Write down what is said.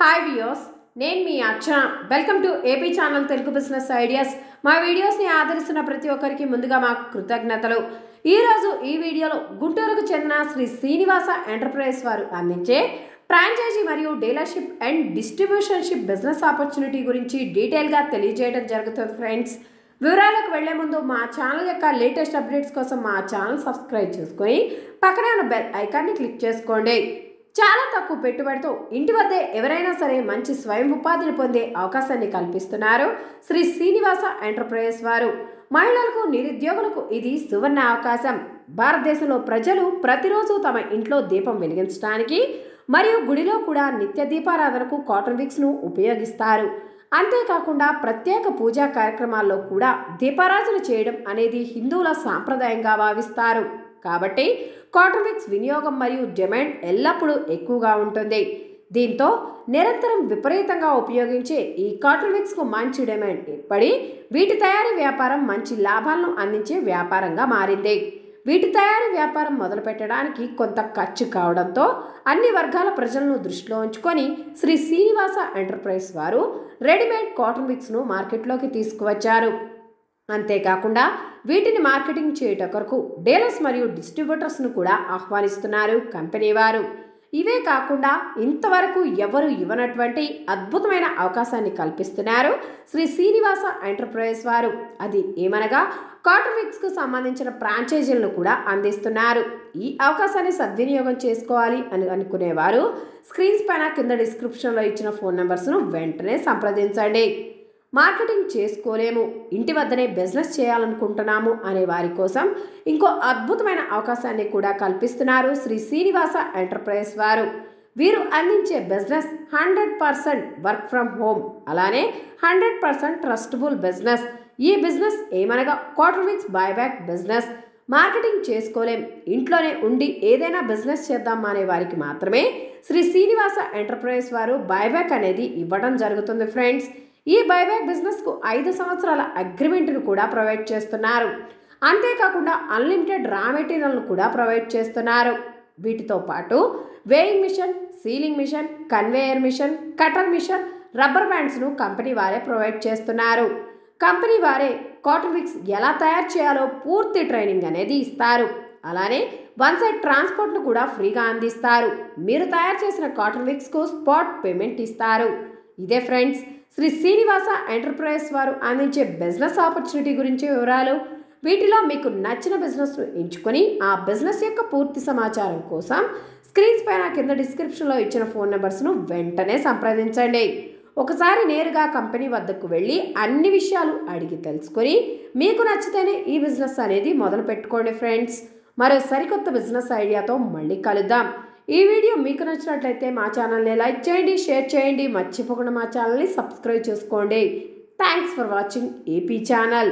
Hi viewers నేను మీ Archana. Welcome to AP channel Telugu business ideas మా వీడియోస్ని ఆదరిస్తున్న ప్రతి ఒక్కరికి ముందుగా మా కృతజ్ఞతలు. ఈరోజు ఈ వీడియోలో గుంటూరుకు చెందిన శ్రీ శ్రీనివాస ఎంటర్ప్రైజ్ వారు అందించే ఫ్రాంచైజీ మరియు dealership and distributionship business opportunity గురించి డీటెయిల్గా తెలియజేయడం జరుగుతుంది ఫ్రెండ్స్ వివరాలకు వెళ్ళే ముందు మా ఛానల్ యొక్క లేటెస్ట్ అప్డేట్స్ కోసం మా ఛానల్ సబ్స్క్రైబ్ చేసుకొని పక్కనే ఉన్న బెల్ ఐకాన్ని క్లిక్ చేసుకోండి. చాలా తక్కువ పెట్టుబడితో ఇంటి వద్దే ఎవరైనా సరే మంచి స్వయం ఉపాధిని పొందే అవకాశాన్ని కల్పిస్తున్నారు శ్రీ శ్రీనివాస ఎంటర్ప్రైజెస్ వారు. మహిళలకు నిరుద్యోగులకు ఇది సువర్ణ అవకాశం. భారతదేశంలో ప్రజలు ప్రతిరోజు తమ ఇంట్లో దీపం వెలిగించడానికి మరియు గుడిలో కూడా నిత్య దీపారాధనకు కాటన్ విక్స్ను ఉపయోగిస్తారు. అంతేకాకుండా ప్రత్యేక పూజా కార్యక్రమాల్లో కూడా దీపారాధన చేయడం అనేది హిందువుల సాంప్రదాయంగా భావిస్తారు. కాబట్టి కాటర్విక్స్ వినియోగం మరియు డిమాండ్ ఎల్లప్పుడూ ఎక్కువగా ఉంటుంది. దీంతో నిరంతరం విపరీతంగా ఉపయోగించే ఈ కాటర్విక్స్కు మంచి డిమాండ్ ఏర్పడి వీటి తయారీ వ్యాపారం మంచి లాభాలను అందించే వ్యాపారంగా మారింది. వీటి తయారీ వ్యాపారం మొదలుపెట్టడానికి కొంత ఖర్చు కావడంతో అన్ని వర్గాల ప్రజలను దృష్టిలో ఉంచుకొని శ్రీ శ్రీనివాస ఎంటర్ప్రైజ్ వారు రెడీమేడ్ కాటన్ విక్స్ను మార్కెట్లోకి తీసుకువచ్చారు. అంతేకాకుండా వీటిని మార్కెటింగ్ చేయుట కొరకు డీలర్స్ మరియు డిస్ట్రిబ్యూటర్స్ను కూడా ఆహ్వానిస్తున్నారు కంపెనీ వారు. ఇవే కాకుండా ఇంతవరకు ఎవరు ఇవ్వనటువంటి అద్భుతమైన అవకాశాన్ని కల్పిస్తున్నారు శ్రీ శ్రీనివాస ఎంటర్ప్రైజెస్ వారు. అది ఏమనగా కాటన్ విక్స్కు సంబంధించిన ఫ్రాంచైజీలను కూడా అందిస్తున్నారు. ఈ అవకాశాన్ని సద్వినియోగం చేసుకోవాలి అని అనుకునేవారు. స్క్రీన్స్ పైన కింద డిస్క్రిప్షన్లో ఇచ్చిన ఫోన్ నెంబర్స్ను వెంటనే సంప్రదించండి. మార్కెటింగ్ చేసుకోలేము ఇంటి వద్దనే బిజినెస్ చేయాలనుకుంటున్నాము అనే వారి కోసం ఇంకో అద్భుతమైన అవకాశాన్ని కూడా కల్పిస్తున్నారు శ్రీ శ్రీనివాస ఎంటర్ప్రైజ్ వారు. వీరు అందించే business hundred percent work from home అలానే హండ్రెడ్ పర్సెంట్ ట్రస్టబుల్ బిజినెస్. ఈ బిజినెస్ ఏమనగా quarter weeks buyback business. Marketing చేసుకోలేం ఇంట్లోనే ఉండి ఏదైనా బిజినెస్ చేద్దాం అనే వారికి మాత్రమే శ్రీ శ్రీనివాస ఎంటర్ప్రైజ్ వారు బైబ్యాక్ అనేది ఇవ్వడం జరుగుతుంది ఫ్రెండ్స్. ఈ బైబ్యాక్ బిజినెస్కు ఐదు సంవత్సరాల అగ్రిమెంట్ను కూడా ప్రొవైడ్ చేస్తున్నారు. అంతేకాకుండా అన్లిమిటెడ్ రా మెటీరియల్ను కూడా ప్రొవైడ్ చేస్తున్నారు. వీటితో పాటు weighing machine sealing machine conveyor machine cutter machine rubber బ్యాండ్స్ను company వారే ప్రొవైడ్ చేస్తున్నారు. కంపెనీ వారే కాటన్ విక్స్ ఎలా తయారు చేయాలో పూర్తి ట్రైనింగ్ అనేది ఇస్తారు. అలానే వన్ సైడ్ ట్రాన్స్పోర్ట్ను కూడా ఫ్రీగా అందిస్తారు. మీరు తయారు చేసిన కాటన్ విక్స్కు స్పాట్ పేమెంట్ ఇస్తారు. ఇదే ఫ్రెండ్స్ శ్రీ శ్రీనివాస ఎంటర్ప్రైజెస్ వారు అందించే బిజినెస్ ఆపర్చునిటీ గురించి వివరాలు వీటిలో మీకు నచ్చిన బిజినెస్ను ఎంచుకొని ఆ బిజినెస్ యొక్క పూర్తి సమాచారం కోసం స్క్రీన్స్ పైన కింద డిస్క్రిప్షన్లో ఇచ్చిన ఫోన్ నెంబర్స్ను వెంటనే సంప్రదించండి. ఒకసారి నేరుగా కంపెనీ వద్దకు వెళ్ళి అన్ని విషయాలు అడిగి తెలుసుకొని మీకు నచ్చితేనే ఈ బిజినెస్ అనేది మొదలు పెట్టుకోండి ఫ్రెండ్స్. మరో సరికొత్త బిజినెస్ ఐడియాతో మళ్ళీ కలుద్దాం. ఈ వీడియో మీకు నచ్చినట్లయితే మా ఛానల్ని లైక్ చేయండి షేర్ చేయండి. మర్చిపోకుండా మా ఛానల్ని సబ్స్క్రైబ్ చేసుకోండి. Thanks for watching AP channel